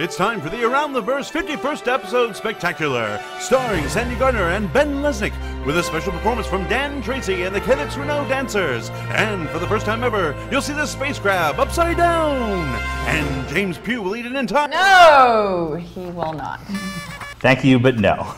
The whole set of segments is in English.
It's time for the Around the Verse 51st episode spectacular, starring Sandi Gardiner and Ben Lesnick, with a special performance from Dan Tracy and the Kenneth Renault Dancers. And for the first time ever, you'll see the space crab upside down. And James Pugh will lead an entire. No, he will not. Thank you, but no.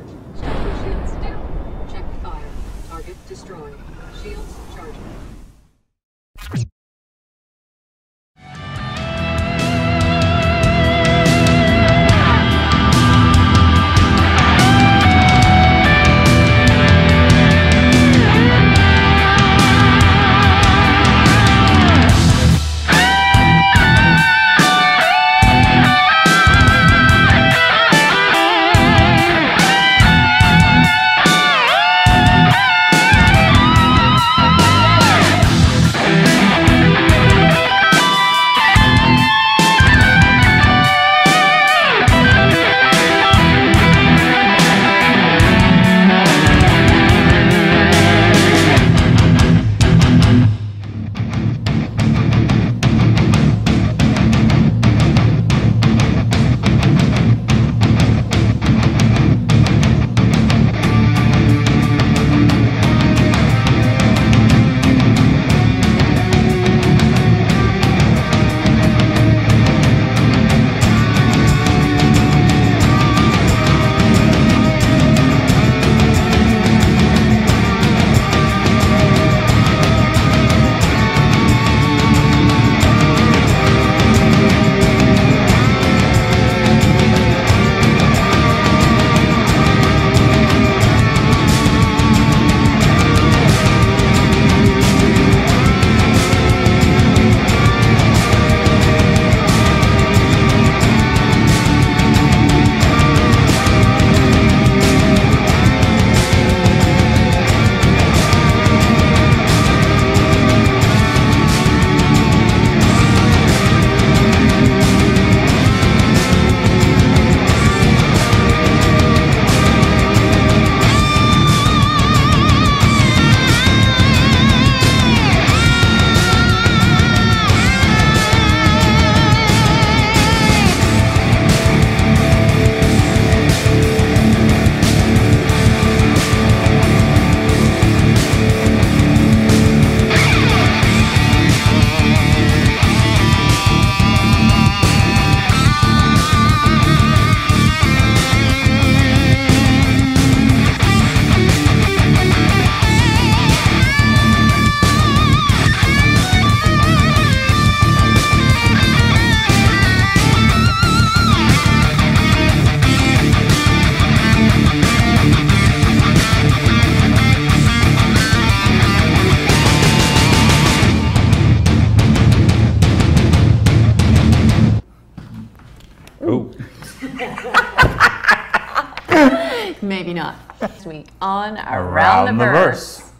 alert. Shields down. Check fire. Target destroyed. Shields charging. Maybe not. This week on Around, Around the, the verse. Verse.